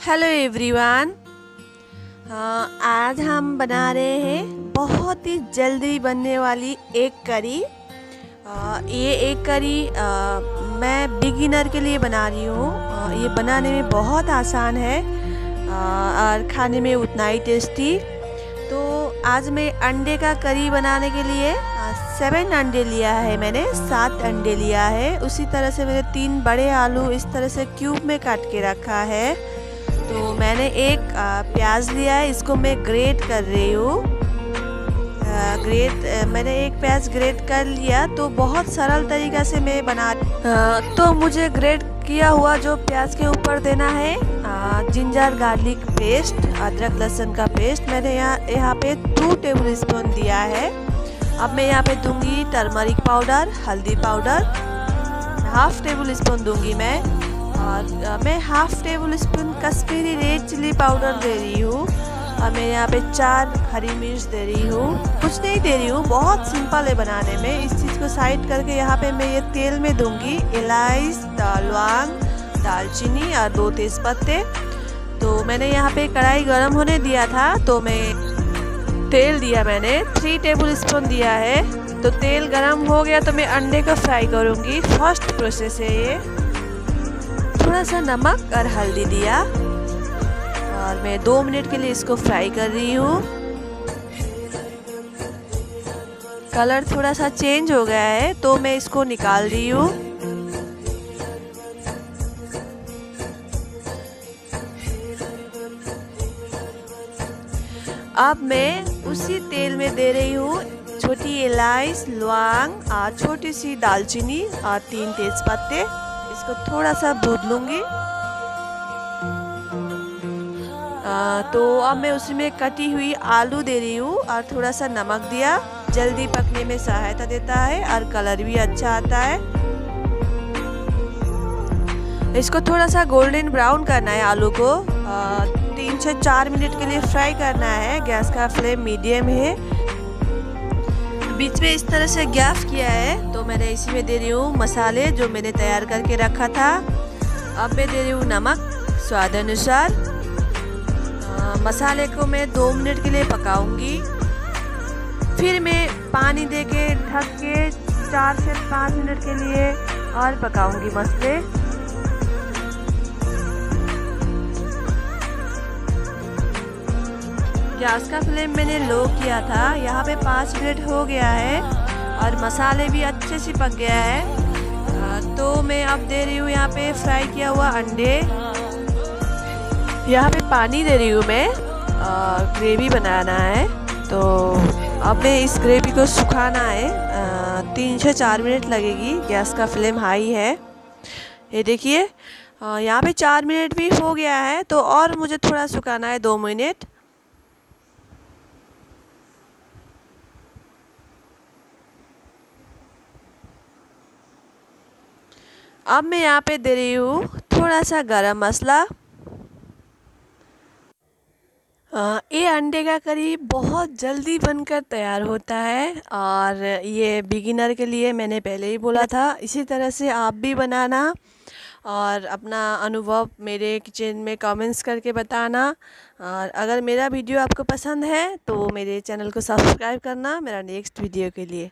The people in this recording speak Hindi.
हेलो एवरीवन हाँ, आज हम बना रहे हैं बहुत ही जल्दी बनने वाली एक करी। आ, ये एक करी आ, मैं बिगिनर के लिए बना रही हूँ। ये बनाने में बहुत आसान है आ, और खाने में उतना ही टेस्टी तो आज मैं अंडे का करी बनाने के लिए सेवन अंडे लिया है मैंने सात अंडे लिया है। उसी तरह से मैंने तीन बड़े आलू इस तरह से क्यूब में काट के रखा है। तो मैंने एक प्याज लिया है, इसको मैं ग्रेट कर रही हूँ। ग्रेट मैंने एक प्याज ग्रेट कर लिया तो बहुत सरल तरीका से मैं बना तो मुझे ग्रेट किया हुआ जो प्याज के ऊपर देना है जिंजर गार्लिक पेस्ट, अदरक लहसुन का पेस्ट, मैंने यहाँ यहाँ पे टू टेबल स्पून दिया है। अब मैं यहाँ पे दूँगी टर्मरिक पाउडर, हल्दी पाउडर, हाफ़ टेबल स्पून दूँगी मैं। और मैं half tablespoon Kashmiri red chilli powder दे रही हूँ। और मैं यहाँ पे चार हरी मिर्च दे रही हूँ। कुछ नहीं दे रही हूँ, बहुत सिंपल है बनाने में। इस चीज़ को साइड करके यहाँ पे मैं ये तेल में दूँगी। इलायच लौंग दालचीनी और दो तेज पत्ते तो मैंने यहाँ पे कढ़ाई गर्म होने दिया था तो मैं तेल दिया मैंने। थ्री टेबल स्पून दिया है। तो तेल गर्म हो गया तो मैं अंडे को फ्राई करूँगी। फ़र्स्ट प्रोसेस है ये। थोड़ा सा नमक और हल्दी दिया। और मैं दो मिनट के लिए इसको फ्राई कर रही हूँ। कलर थोड़ा सा चेंज हो गया है तो मैं इसको निकाल रही हूँ। अब मैं उसी तेल में दे रही हूँ छोटी इलायच, लौंग और छोटी सी दालचीनी और तीन तेज पत्ते इसको थोड़ा सा भून लूँगी तो अब मैं उसमें कटी हुई आलू दे रही हूँ और थोड़ा सा नमक दिया। जल्दी पकने में सहायता देता है और कलर भी अच्छा आता है। इसको थोड़ा सा गोल्डन ब्राउन करना है आलू को। तीन से चार मिनट के लिए फ्राई करना है। गैस का फ्लेम मीडियम है। बीच में इस तरह से गैस किया है तो मैंने इसी में दे रही हूँ मसाले जो मैंने तैयार करके रखा था। अब मैं दे रही हूँ नमक, स्वाद अनुसार। मसाले को मैं दो मिनट के लिए पकाऊँगी। फिर मैं पानी दे के ढक के, चार से पाँच मिनट के लिए और पकाऊँगी मसले गैस का फ्लेम मैंने लो किया था। यहाँ पे पाँच मिनट हो गया है और मसाले भी अच्छे से पक गया है। तो मैं अब दे रही हूँ यहाँ पे फ्राई किया हुआ अंडे। यहाँ पे पानी दे रही हूँ मैं। ग्रेवी बनाना है। तो अब मैं इस ग्रेवी को सुखाना है। तीन से चार मिनट लगेगी। गैस का फ्लेम हाई है। ये देखिए यहाँ पे चार मिनट भी हो गया है। तो और मुझे थोड़ा सुखाना है, दो मिनट। अब मैं यहाँ पे दे रही हूँ थोड़ा सा गरम मसाला। ये अंडे का करी बहुत जल्दी बनकर तैयार होता है और ये बिगिनर के लिए मैंने पहले ही बोला था। इसी तरह से आप भी बनाना और अपना अनुभव मेरे किचन में कमेंट्स करके बताना। और अगर मेरा वीडियो आपको पसंद है तो मेरे चैनल को सब्सक्राइब करना मेरा नेक्स्ट वीडियो के लिए।